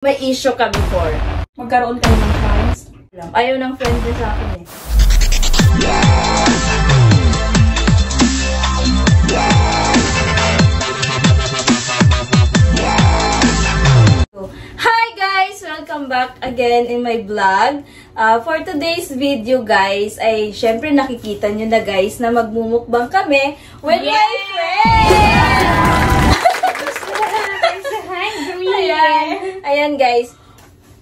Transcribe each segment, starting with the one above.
May issue ka before. Magkaroon tayo ng chance. Ayaw ng friend niya sa akin eh. Hi guys! Welcome back again in my vlog. Uh, for today's video guys, ay syempre nakikita nyo na guys na magmumukbang kami with my friend! Ayan. Ayan, guys.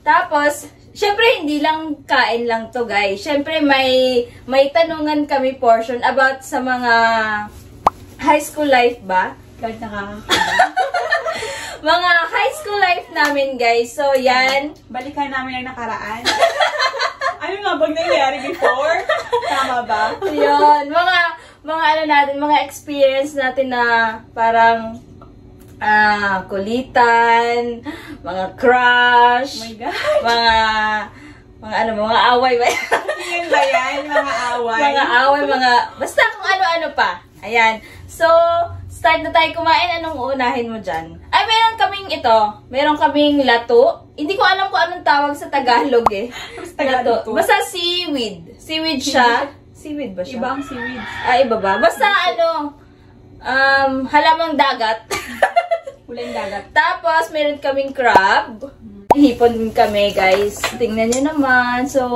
Tapos, syempre, hindi lang kain lang to, guys. Syempre, may, may tanungan kami portion about sa mga high school life ba? Kahit nakakakita. Mga high school life namin, guys. So, yan. Balikan namin ang nakaraan. ano nga bang nangyari before? Tama ba? Yun. Mga, mga ano natin, mga experience natin na parang ah kulitan, mga Oh crush, my God. mga mga ano, mga away ba? Tingin ba yan? Mga away? mga away, mga, basta kung ano-ano pa. Ayan. So, start na tayo kumain. Anong uunahin mo dyan? Ay, meron kaming ito. Meron kaming lato. Hindi ko alam kung anong tawag sa Tagalog eh. Basta Tagalog to. Basta seaweed. Seaweed siya. Seaweed ba siya? Ibang seaweed. Ah, iba ba? Basta ano, um, halamang dagat. Kulay dagat. Tapos, meron kaming crab. Hipon kami, guys. Tingnan nyo naman. So,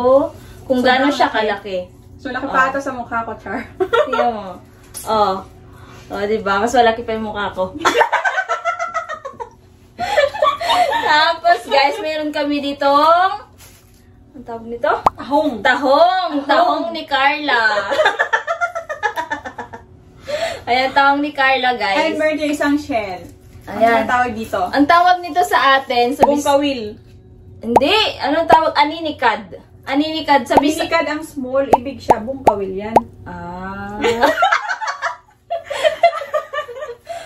kung Sobrang gaano siya laki. kalaki. So, laki Oh. pa ito sa mukha ko, Char. Tingnan mo. Oh. Oh, di ba? Mas malaki pa yung mukha ko. Tapos, guys, meron kami ditong ang tawag nito? Ahong. Tahong! Tahong ni Carla. Ayan, tahong ni Carla, And guys. meron din isang shell. Ayan. Ano tawag dito? Ang tawag nito sa atin, sa Bungkawil. Hindi! Anong tawag? Aninikad. Aninikad sa bis- Bisikad ang small, ibig siya. Bungkawil yan. Ah.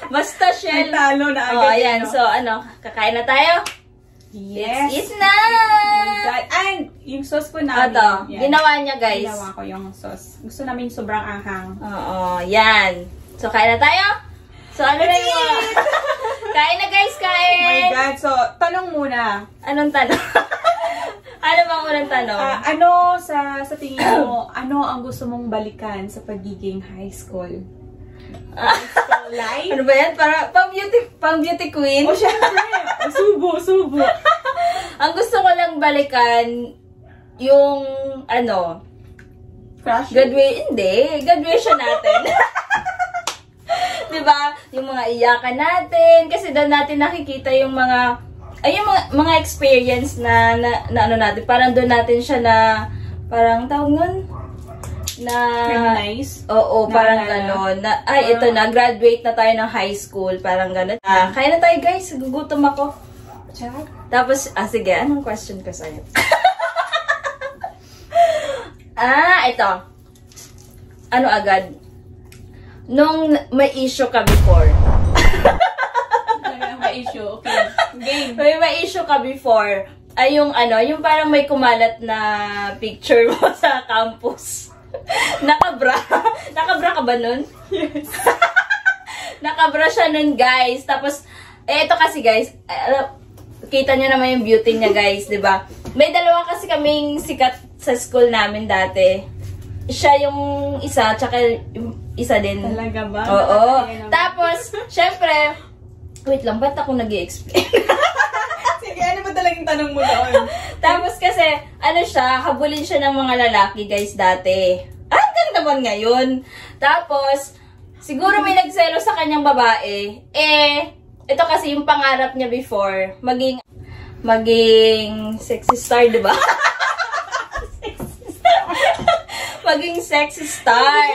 Basta May shell. talo na agad. Oh, ayan. no? So, ano, kakain na tayo? yes. It's na! God. And yung sauce po namin. Ito, yan. ginawa niya, guys. Ginawa ko yung sauce. Gusto namin sobrang anghang. Oo, yan. So, kain na tayo? So, ano na mga... kain na, guys, Oh kain! my God. So, tanong muna. Anong tanong? ano bang unang tanong? Ah, ano sa sa tingin mo, ano ang gusto mong balikan sa pagiging high school? High school life? ano ba yan? Para, pang beauty, pang beauty queen? O syempre, subo, subo. Ang gusto ko lang balikan, yung, ano, Crush? Graduate, hindi. Graduation natin. 'Di ba? Yung mga iyakan natin kasi doon natin nakikita yung mga ay yung mga, mga experience na, na, na ano natin, parang doon natin siya na parang tawag nun na Reminisce? Oo, parang Naalala. gano'n. Na, ay, ito na, graduate na tayo ng high school. Parang gano'n. Ah, kaya na tayo guys, gugutom ako. Char? Tapos, ah sige, anong question ko sa'yo? ah, ito. Ano agad? Nung may issue ka before. Talagang issue. Okay. Game. May may issue ka before. Ay yung ano, yung parang may kumalat na picture mo sa campus. Nakabra. Nakabra ka ba nun? Yes. Nakabra siya nun, guys. Tapos, eh, ito kasi, guys, alam- kita nyo naman yung beauty niya, guys, ba? May dalawa kasi kaming sikat sa school namin dati. Siya yung isa, tsaka yung isa din. Talaga ba? Oo. Nakakaya naman. Tapos, syempre, wait lang, ba't ako nag explain Sige, ano ba talagang tanong mo doon? Tapos kasi, ano siya, habulin siya ng mga lalaki, guys, dati. Ah, ang ganda naman ngayon. Tapos, siguro may nagselo sa kanyang babae. Eh, ito kasi yung pangarap niya before, maging, maging sexy star, di ba? Maging sexy star.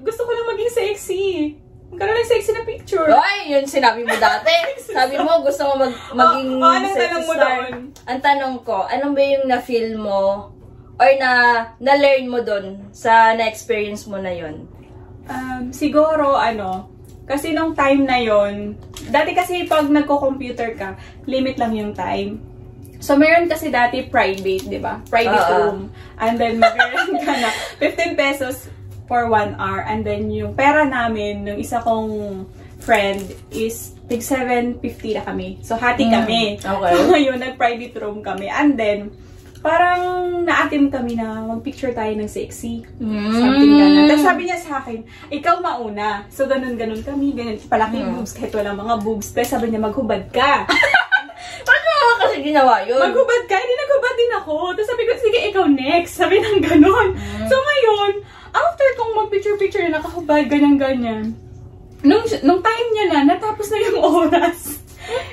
Gusto ko lang maging sexy. Magkaroon ng sexy na picture. Ay, yun sinabi mo dati. Sabi mo, gusto mo mag, maging Oh, oh, anong sexy tanong mo star. doon? Ang tanong ko, anong ba yung na-feel mo or na na-learn mo doon sa na-experience mo na yon? Um, siguro, ano, kasi nung time na yon dati kasi pag nagko-computer ka, limit lang yung time. So, meron kasi dati private, di ba? Private Oo. room. And then, meron ka na 15 pesos for one hour. And then, yung pera namin, nung isa kong friend is tig 750 na kami. So, hati Mm, kami. okay. So, ngayon, nag-private room kami. And then, parang na-attempt kami na mag-picture tayo ng sexy. Mm. Something ganun. Tapos sabi niya sa akin, ikaw mauna. So, ganun-ganun kami. Ganun, palaki Mm. boobs kahit walang mga boobs. Tapos sabi niya, maghubad ka. Kasi ginawa yun? maghubad ka? Hindi naghubad din ako. Tapos sabi ko, sige, ikaw next. Sabi ng ganun. Mm. So, ngayon, after kong mag-picture-picture na nakahubad, ganyan-ganyan, nung, nung time niya na, natapos na yung oras.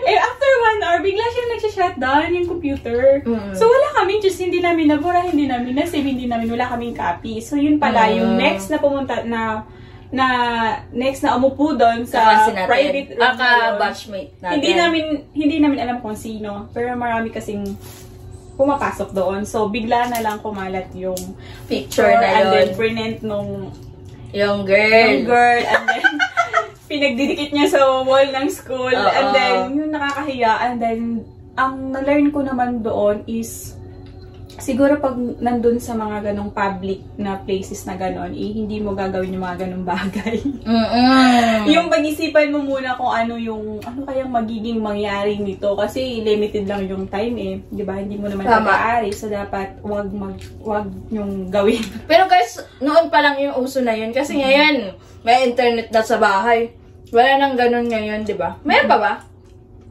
eh, after one hour, bigla siya nagsha-shutdown yung computer. Mm. So, wala kami, just hindi namin nabura, hindi namin na-save, hindi namin, wala kaming copy. So, yun pala, Mm. yung next na pumunta na na next na umupo doon sa natin. private room Ah, na yun. ka-batchmate natin. Hindi namin hindi namin alam kung sino, pero marami kasing pumapasok doon. So bigla na lang kumalat yung Picture na and then yun. prinent nung Yung girl. yung girl and then pinagdidikit niya sa wall ng school Oo. and then yung nakakahiya and then ang na-learn ko naman doon is siguro pag nandun sa mga ganong public na places na ganon, eh, hindi mo gagawin yung mga ganong bagay. Mm-mm. yung pag-isipan mo muna kung ano yung, ano kayang magiging mangyari nito. Kasi limited lang yung time eh. Di ba? Hindi mo naman pag-aari. So, dapat wag mag, wag yung gawin. Pero guys, noon pa lang yung uso na yun. Kasi ngayon, may internet na sa bahay. Wala nang ganun ngayon, di ba? Meron pa ba?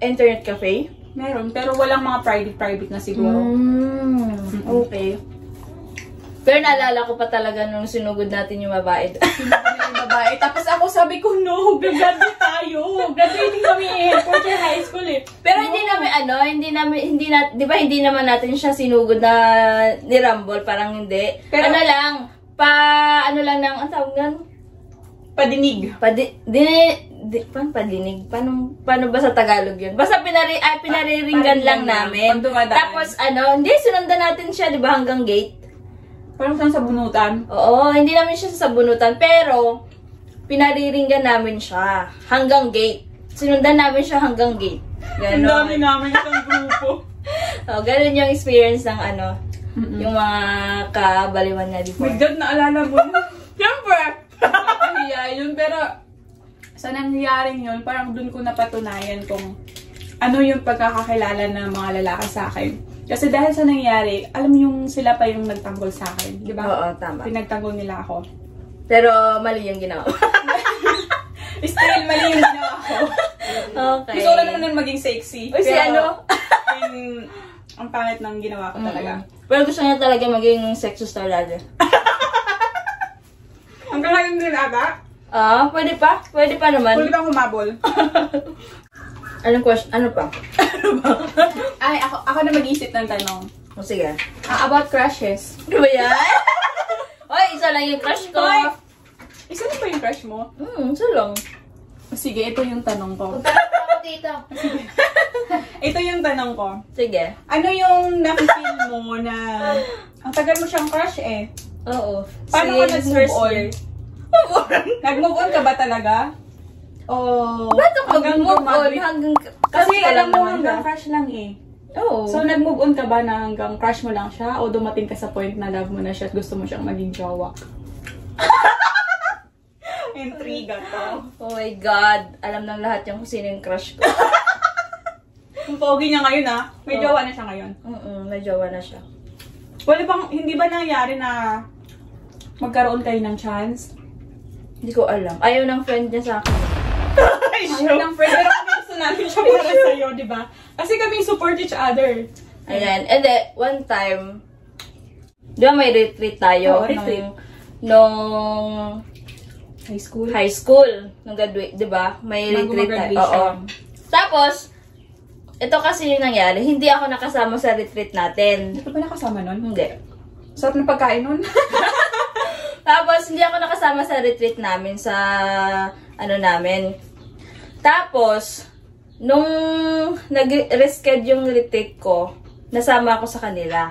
Internet cafe? Meron. Pero walang mga private-private na siguro. Mm, okay. Pero naalala ko pa talaga nung sinugod natin yung babae. Sinabi yung babae. Tapos ako sabi ko, no, graduate tayo. Graduating kami eh. Year high school eh. Pero hindi namin ano, hindi namin hindi na, 'di ba hindi naman natin siya sinugod na ni Rumble, parang hindi. Pero- ano lang, pa ano lang ng ang tawag nan? Padinig. Padi, di, di, paano padinig? Paano, paano ba sa Tagalog yun? Basta pinari, ay, pinariringgan Paringgan lang namin. Tapos ano, hindi, sinundan natin siya, di ba, hanggang gate. Parang saan sa bunutan. Oo, hindi namin siya sasabunutan, pero pinariringgan namin siya hanggang gate. Sinundan namin siya hanggang gate. Ang Ganon. dami namin isang grupo. Oh, ganun yung experience ng ano, Mm-mm. yung mga kabaliwan niya My before. God, naalala mo. Siyempre! Nakakahiya yun, pero sa nangyayaring yun, parang dun ko napatunayan kung ano yung pagkakakilala ng mga lalaki sa akin. Kasi dahil sa nangyari, alam yung sila pa yung nagtanggol sa akin. Di ba? Oo, tama. Pinagtanggol nila ako. Pero mali yung ginawa. Still, mali yung ginawa ko. okay. Gusto ko lang naman maging sexy. Uy, si Pero, ano? yung, ang pangit ng ginawa ko talaga. Pero gusto niya talaga maging sexo star lalo. Hanggang ngayon din ata, Ah, pwede pa? Pwede pa naman. huli kang humabol. Anong question? Ano pa? Ay, ako, ako na mag-isip ng tanong. O sige. Ah, about crushes. Ano ba yan? Hoy, isa lang yung crush ko. Hoy! Isa na ba yung crush mo? Hmm, isa lang. Sige, ito yung tanong ko. dito. Ito yung tanong ko. Sige. Ano yung nafe-feel mo na ang tagal mo siyang crush eh? Oo. Paano ka Since nag-move on? Nag-move on ka ba talaga? O Ba't ako hanggang mag-move on? Hanggang Kasi alam mo hanggang crush lang eh. Oo. So nag-move on ka ba na hanggang crush mo lang siya o dumating ka sa point na love mo na siya at gusto mo siyang maging jowa? Intriga to. oh my God. Alam ng lahat yung kung sino yung crush ko. Yung pogi niya ngayon ah. May Oh. jowa na siya ngayon. Mm may jowa na siya. Wala bang, hindi ba nangyari na magkaroon kayo ng chance? Hindi ko alam. Ayaw ng friend niya sa akin. Ayaw ng friend, pero kami gusto namin siya para sa'yo, di ba? Kasi kami support each other. Ayan. And then, one time, di ba may retreat tayo? Oo, retreat. Nung, nung High school. high school. Nung graduate, di ba? May Bago retreat tayo. Oo. Tapos, ito kasi yung nangyari, hindi ako nakasama sa retreat natin. Hindi ka ba nakasama nun? Hindi. Sarap ng pagkain nun. Tapos, hindi ako nakasama sa retreat namin, sa ano namin. Tapos, nung nag-reschedule yung retreat ko, nasama ako sa kanila.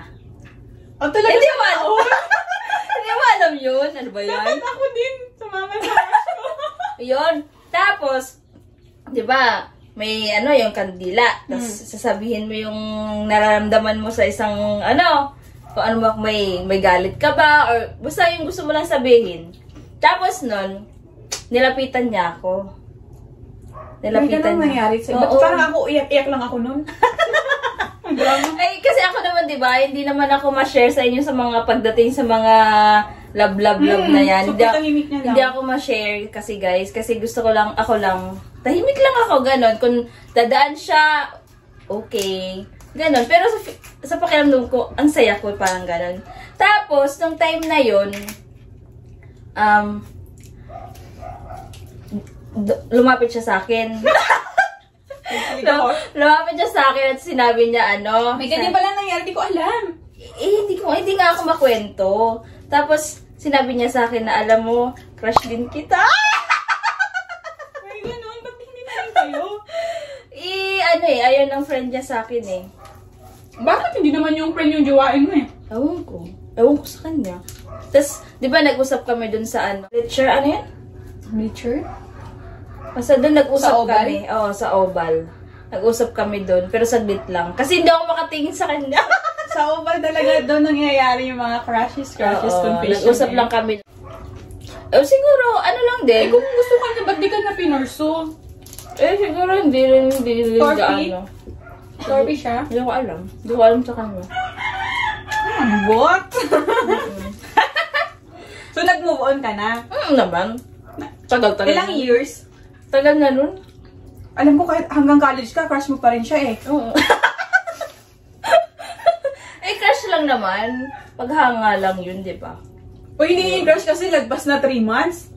oh, talaga Hindi mo alam. Hindi mo alam yun. Ano ba yan? Dapat ako din. Sumama sa ko. Yun. Tapos, di ba, may ano, yung kandila. Tapos, sasabihin mo yung nararamdaman mo sa isang, ano, kung ano ba, may, may galit ka ba, or basta yung gusto mo lang sabihin. Tapos nun, nilapitan niya ako. Nilapitan ganun nangyari sa'yo. Ba't. Parang ako, iyak-iyak lang ako nun. Ay, kasi ako naman, di ba, hindi naman ako ma-share sa inyo sa mga pagdating sa mga love, love, love na yan. so, Hindi, na lang. hindi ako ma-share kasi guys, kasi gusto ko lang, ako lang, tahimik lang ako, ganon. Kung dadaan siya, okay. Ganon. Pero sa, sa pakiramdam ko, ang saya ko, parang ganon. Tapos, nung time na yun, um, lumapit siya sa akin. Lumapit siya sa akin at sinabi niya, ano, May ganyan pala nangyari, di ko alam. eh, hindi ko, hindi nga ako makwento. Tapos, sinabi niya sa akin na, alam mo, crush din kita. May ganun, ba't hindi na kayo? eh, ano eh, ayun ang friend niya sa akin eh. Bakit hindi naman yung friend yung jowain mo eh? Ewan ko. Ewan ko sa kanya. Tapos, di ba nag-usap kami dun sa ano? Lecture, ano yan? Nature? Basta dun nag-usap kami. Oo, sa Oval. Nag-usap kami dun, pero saglit lang. Kasi hindi ako makatingin sa kanya. Sa oval talaga doon nangyayari yung mga crushes, crushes, Oo, confession. Nag-usap eh. lang kami. Eh, siguro, ano lang Eh, din. kung gusto ka niya, ba't di ka na pinurso? Eh, siguro hindi rin, hindi rin Torpy? gaano. Sorry siya. Hindi ko alam. Hindi ko alam sa kanya. What? so, nag-move on ka na? Hmm, naman. Tagal-tagal. Ilang years? Tagal na nun. Alam ko kahit hanggang college ka, crush mo pa rin siya eh. Oo. eh, crush lang naman. Paghanga lang yun, di ba? O hindi yung crush kasi lagpas na 3 months.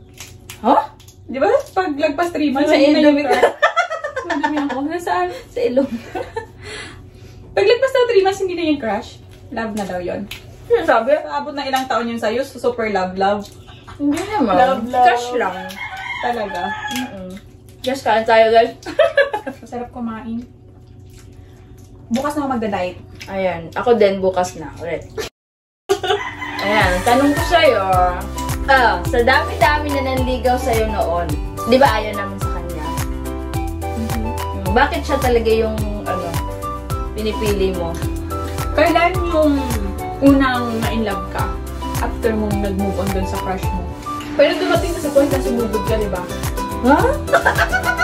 Huh? Di ba? Pag lagpas 3 months, hindi na yung crush. Madami ako. Nasaan? Sa ilong. Pag lagpas na 3 months, hindi na yung crush. Love na daw yun. Ano sabi? Abot ng ilang taon yun sa'yo, so super love, love. Hindi naman. Love, love. Crush lang. Talaga. Mm-mm. Just kain tayo, guys. Masarap kumain. Bukas na ako magda-diet. Ayan. Ako din bukas na. Ulit. Ayan. Tanong ko sa'yo. Ah, sa dami-dami na nanligaw sa'yo noon, di ba ayaw naman sa kanya? Mm, Bakit siya talaga yung, pinipili mo? Kailan yung unang na-inlove ka? After mong nag-move on dun sa crush mo. Pero dumating na sa point na sumugod ka, di ba? Ha?